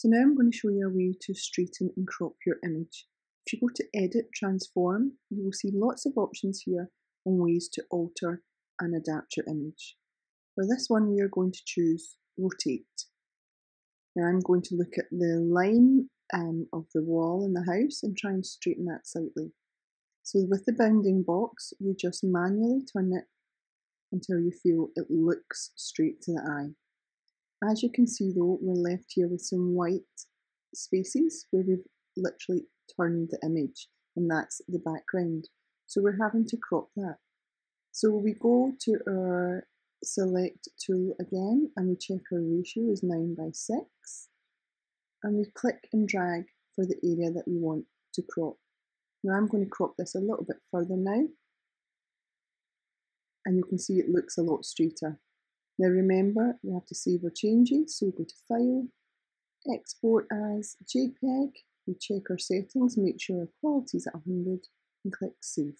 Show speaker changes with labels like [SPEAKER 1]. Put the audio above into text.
[SPEAKER 1] So now I'm going to show you a way to straighten and crop your image. If you go to Edit, Transform, you will see lots of options here on ways to alter and adapt your image. For this one, we are going to choose Rotate. Now I'm going to look at the line um, of the wall in the house and try and straighten that slightly. So with the bounding box, you just manually turn it until you feel it looks straight to the eye. As you can see though, we're left here with some white spaces where we've literally turned the image and that's the background. So we're having to crop that. So we go to our select tool again and we check our ratio is 9 by 6 and we click and drag for the area that we want to crop. Now I'm going to crop this a little bit further now and you can see it looks a lot straighter. Now remember, we have to save our changes, so we go to File, Export as JPEG, we check our settings, make sure our quality is at 100 and click Save.